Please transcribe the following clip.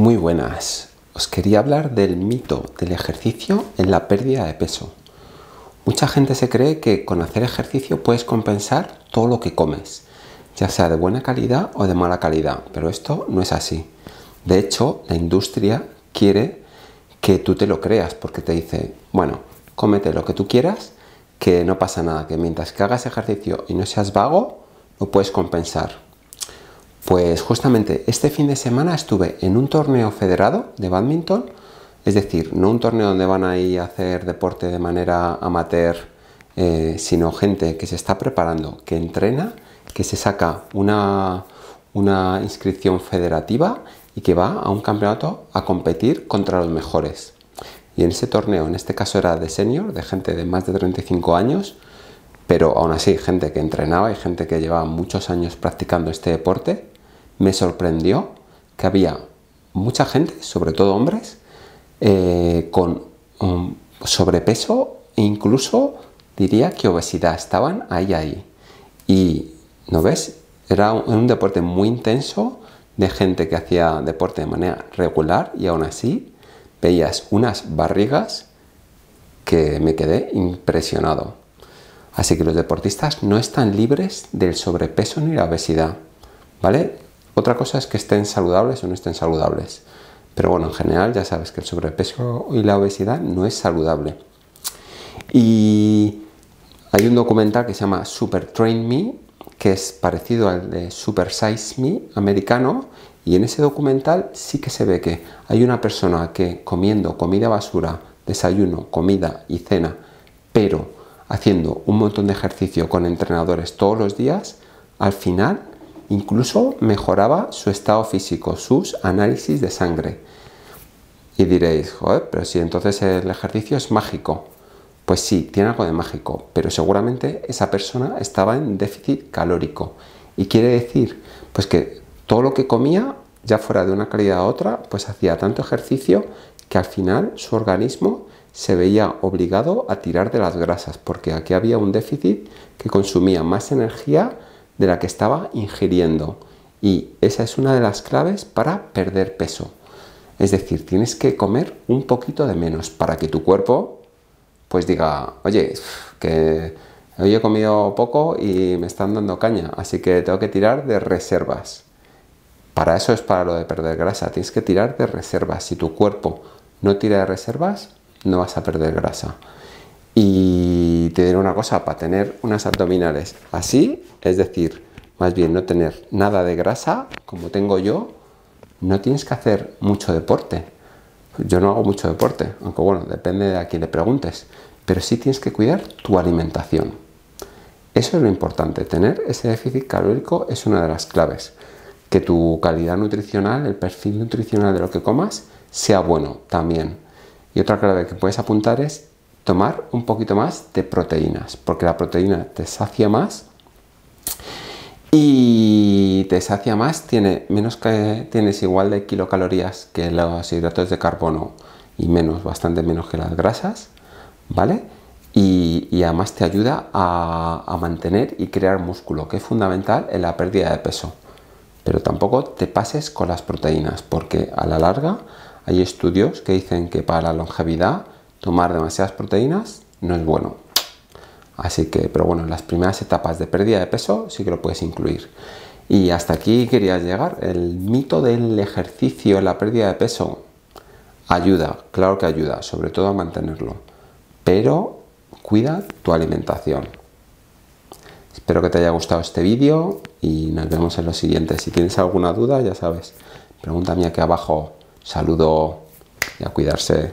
Muy buenas. Os quería hablar del mito del ejercicio en la pérdida de peso. Mucha gente se cree que con hacer ejercicio puedes compensar todo lo que comes, ya sea de buena calidad o de mala calidad, pero esto no es así. De hecho, la industria quiere que tú te lo creas porque te dice, bueno, cómete lo que tú quieras, que no pasa nada, que mientras que hagas ejercicio y no seas vago, lo puedes compensar. Pues justamente este fin de semana estuve en un torneo federado de badminton, es decir, no un torneo donde van a ir a hacer deporte de manera amateur, eh, sino gente que se está preparando, que entrena, que se saca una, una inscripción federativa y que va a un campeonato a competir contra los mejores. Y en ese torneo, en este caso era de senior, de gente de más de 35 años, pero aún así gente que entrenaba y gente que llevaba muchos años practicando este deporte, me sorprendió que había mucha gente, sobre todo hombres, eh, con sobrepeso e incluso diría que obesidad, estaban ahí, ahí. Y, ¿no ves? Era un, deporte muy intenso de gente que hacía deporte de manera regular y aún así veías unas barrigas que me quedé impresionado. Así que los deportistas no están libres del sobrepeso ni la obesidad, ¿vale? Otra cosa es que estén saludables o no estén saludables. Pero bueno, en general ya sabes que el sobrepeso y la obesidad no es saludable. Y hay un documental que se llama Super Train Me, que es parecido al de Super Size Me americano. Y en ese documental sí que se ve que hay una persona que comiendo comida basura, desayuno, comida y cena, pero haciendo un montón de ejercicio con entrenadores todos los días, al final Incluso mejoraba su estado físico, sus análisis de sangre. Y diréis, joder, pero si entonces el ejercicio es mágico. Pues sí, tiene algo de mágico, pero seguramente esa persona estaba en déficit calórico. Y quiere decir, pues que todo lo que comía, ya fuera de una calidad a otra, pues hacía tanto ejercicio que al final su organismo se veía obligado a tirar de las grasas, porque aquí había un déficit que consumía más energía de la que estaba ingiriendo. Y esa es una de las claves para perder peso. Es decir, tienes que comer un poquito de menos para que tu cuerpo pues diga, oye, que hoy he comido poco y me están dando caña, así que tengo que tirar de reservas. Para eso es para lo de perder grasa, tienes que tirar de reservas. Si tu cuerpo no tira de reservas, no vas a perder grasa. Y te diré una cosa, para tener unas abdominales así, es decir, más bien no tener nada de grasa, como tengo yo, no tienes que hacer mucho deporte. Yo no hago mucho deporte, aunque bueno, depende de a quién le preguntes, pero sí tienes que cuidar tu alimentación. Eso es lo importante, tener ese déficit calórico es una de las claves. Que tu calidad nutricional, el perfil nutricional de lo que comas, sea bueno también. Y otra clave que puedes apuntar es tomar un poquito más de proteínas, porque la proteína te sacia más y te sacia más, tiene menos que tienes igual de kilocalorías que los hidratos de carbono y menos, bastante menos que las grasas, ¿vale? Y, además te ayuda a, a, mantener y crear músculo, que es fundamental en la pérdida de peso. Pero tampoco te pases con las proteínas, porque a la larga hay estudios que dicen que para la longevidad tomar demasiadas proteínas no es bueno. Así que, pero bueno, en las primeras etapas de pérdida de peso sí que lo puedes incluir. Y hasta aquí quería llegar. El mito del ejercicio en la pérdida de peso ayuda, claro que ayuda, sobre todo a mantenerlo. Pero cuida tu alimentación. Espero que te haya gustado este vídeo y nos vemos en los siguientes. Si tienes alguna duda, ya sabes, pregúntame aquí abajo. Saludo y a cuidarse.